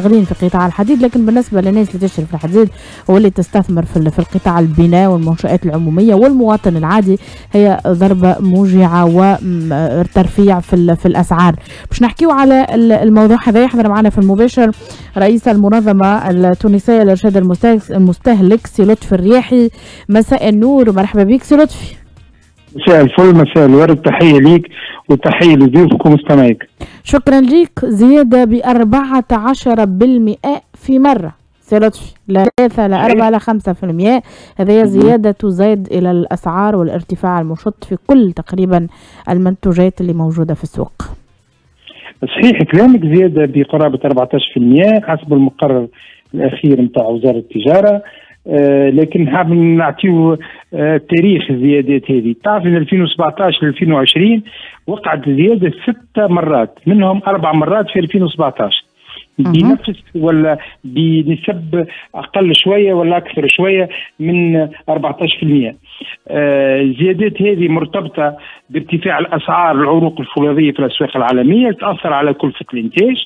شغالين في قطاع الحديد لكن بالنسبة للناس اللي تشتري في الحديد واللي تستثمر في في القطاع البناء والمنشآت العمومية والمواطن العادي. هي ضربة موجعة وترفيع في في الأسعار. باش نحكيو على الموضوع هذا يحضر معنا في المباشر رئيس المنظمة التونسية لارشاد المستهلك سي لطفي الرياحي مساء النور مرحبا بك سي لطفي مساء الفل مساء الورد. تحية ليك وتحية لضيوفك ومستمعيك. شكرا ليك. زيادة ب 14% في مرة. سي لطفي لا 3 لا 4 لا 5% هذه زيادة تزايد إلى الأسعار والارتفاع المشط في كل تقريبا المنتوجات اللي موجودة في السوق. صحيح كلامك زيادة بقرابة 14% حسب المقرر الأخير نتاع وزارة التجارة. لكن حاب نعطيو آه تاريخ الزيادات هذه. تعرف من 2017 ل 2020 وقعت زيادة ست مرات منهم أربع مرات في 2017 بنفس ولا بنسب أقل شوية ولا أكثر شوية من 14% آه الزيادات هذه مرتبطة بارتفاع الأسعار العروق الفولاذية في الأسواق العالمية تأثر على كلفة الإنتاج.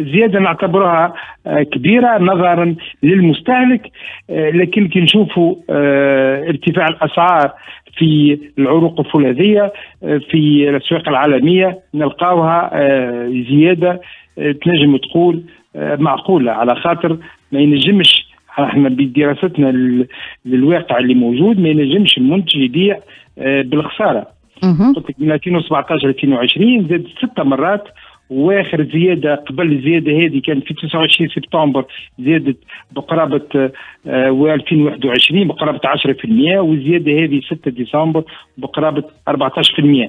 زيادة نعتبرها آه، كبيرة نظرا للمستهلك آه، لكن كي نشوفوا آه، ارتفاع الأسعار في العروق الفولاذية في الأسواق العالمية نلقاوها زيادة تنجم تقول معقولة. على خاطر ما ينجمش إحنا بدراستنا للواقع اللي موجود ما ينجمش المنتج يبيع بالخسارة. قلت لك من 2017 2020 زاد ست مرات واخر زيادة قبل الزيادة هذه كان في 29 سبتمبر زادت بقرابة و 2021 بقرابة 10% والزيادة هذه 6 ديسمبر بقرابة 14%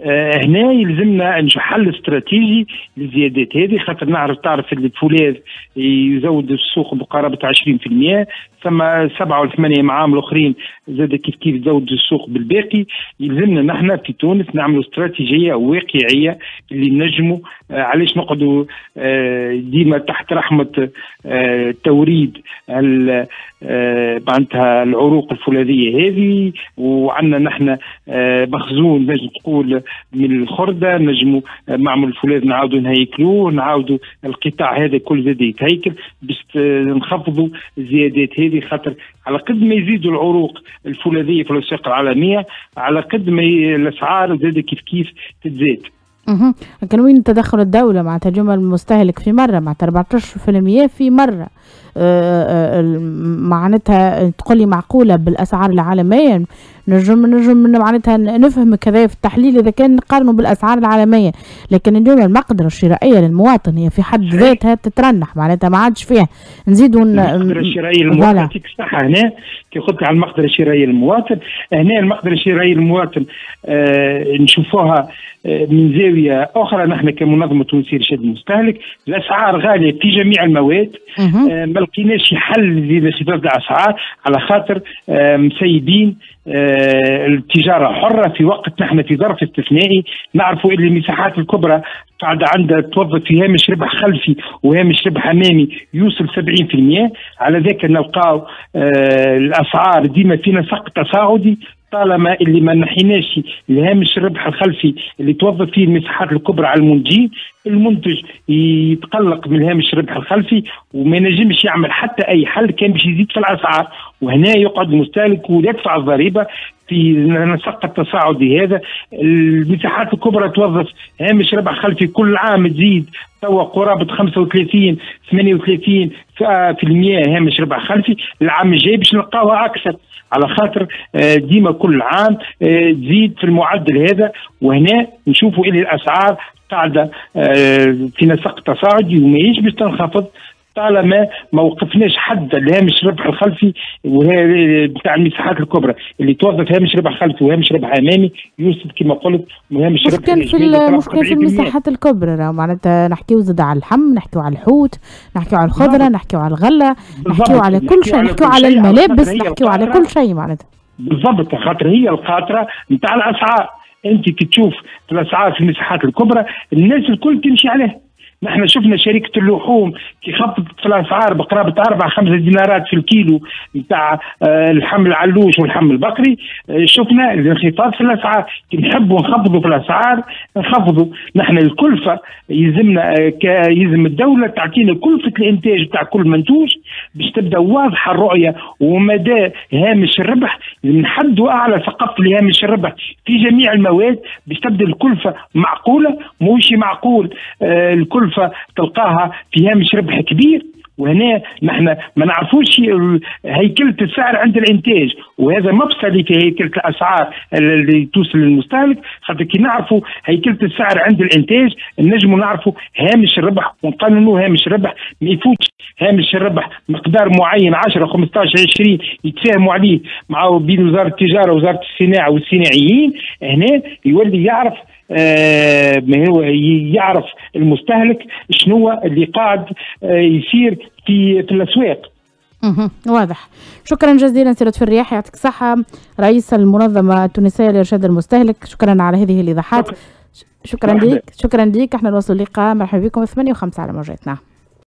آه هنا يلزمنا نشوف حل استراتيجي للزيادات هذه خاطر نعرف تعرف الفولاذ يزود السوق بقرابة 20% ثم سبعة ولا ثمانيه معامل اخرين زاد كيف كيف تزود السوق بالباقي. يلزمنا نحن في تونس نعملوا استراتيجية واقعية اللي نجموا آه علاش نقعدوا آه ديما تحت رحمة آه توريد معناتها العروق الفولاذية هذه وعندنا نحن آه، مخزون نجم تقول من الخردة نجموا آه، معمل الفولاذ نعاودوا نهيكلوه نعاودوا القطاع هذا كل زاد يتهيكل باش نخفضوا الزيادات هذه خاطر على قد ما يزيدوا العروق الفولاذية في الاسواق العالمية على قد ما الأسعار زاد كيف كيف تتزاد. أها لكن وين تدخل الدولة؟ مع ترجمة المستهلك في مرة مع 14% في آه، آه، معناتها تقولي معقولة بالأسعار العالمية. نجم نجم معناتها نفهم كذا في التحليل إذا كان نقارنه بالأسعار العالمية. لكن اليوم المقدره الشرائيه للمواطن هي في حد ذاتها تترنح. معناتها ما عادش فيها. نزيدوا المقدره الشرائيه للمواطن يعطيك الصحه هنا. كي قلت على المقدره الشرائيه للمواطن هنا المقدره الشرائيه للمواطن آه نشوفوها آه من زاوية أخرى. نحن كمنظمة تونسية لشد المستهلك الأسعار غالية في جميع المواد. آه لقيناش حل لخفاض الأسعار على خاطر مسيبين آه، التجارة حرة في وقت نحن في ظرف استثنائي. نعرفوا أن المساحات الكبرى قاعدة عندها توظف في هامش ربح خلفي وهامش ربح أمامي يوصل 70% على ذاك نلقاو آه الأسعار ديما في نسق تصاعدي. طالما اللي ما نحيناش الهامش الربح الخلفي اللي توظف فيه المساحات الكبرى على المنتجين المنتج يتقلق من هامش الربح الخلفي وما ينجمش يعمل حتى أي حل كان باش يزيد في الأسعار. وهنا يقعد المستهلك ويدفع الضريبة في نسق التصاعدي هذا. المساحات الكبرى توظف هامش ربح خلفي كل عام تزيد توا قرابة 35 38 في المية هامش ربح خلفي العام الجاي باش نلقاوها أكثر. على خاطر آه، ديما كل عام آه، تزيد في المعدل هذا وهنا نشوفوا ان الأسعار قاعدة آه، في نسق تصاعدي وما يجبش تنخفض طالما ما وقفناش حد الهامش الربح الخلفي بتاع المساحات الكبرى. اللي توظف هامش ربح خلفي وهامش ربح أمامي يوصل كما قلت هامش ربح مشكل في المشكل في المساحات الكبرى. معناتها نحكيو زاد على اللحم نحكيو على الحوت نحكيو على الخضرة. نحكيو على الغلة نحكيو على كل شيء نحكيو على الملابس نحكيو على كل شيء معناتها. بالضبط. خاطر هي القاطره نتاع الأسعار. أنت كي تشوف الأسعار في المساحات الكبرى الناس الكل تمشي عليها. نحن شفنا شركة اللحوم كي خفضت في الأسعار بقرابة 4 5 دينارات في الكيلو نتاع آه، اللحم العلوش واللحم البقري. آه، شفنا الانخفاض في الأسعار. كي نحبوا نخفضوا في الأسعار نخفضوا. نحن الكلفه يلزمنا آه، يلزم الدولة تعطينا كلفه الإنتاج بتاع كل منتوج باش تبدأ واضحة الرؤية ومدى هامش الربح. نحدوا أعلى سقف لهامش الربح في جميع المواد باش تبدأ الكلفه معقولة مش معقول. الكلفه تلقاها في هامش ربح كبير. وهنا نحن ما نعرفوش هيكلة السعر عند الإنتاج. وهذا مفصلي في هيكلة الأسعار اللي توصل للمستهلك. خاطر كي نعرفوا هيكلة السعر عند الإنتاج نجموا نعرفوا هامش الربح. ونقننوا هامش الربح. ما يفوتش هامش الربح. مقدار معين 10 15 20 يتفاهموا عليه. مع بين وزارة التجارة ووزارة الصناعة والصناعيين هنا يولي يعرف آه يعرف المستهلك شنو اللي قاعد آه يصير. في في الأسواق. واضح. شكرا جزيلا سيرة في الرياح يعطيك الصحة رئيس المنظمة التونسية لإرشاد المستهلك شكرا على هذه الإيضاحات. شكرا. لك شكرا. لك. أحنا نوصل اللقاء مرحبا بكم. 8 و5 على موجاتنا.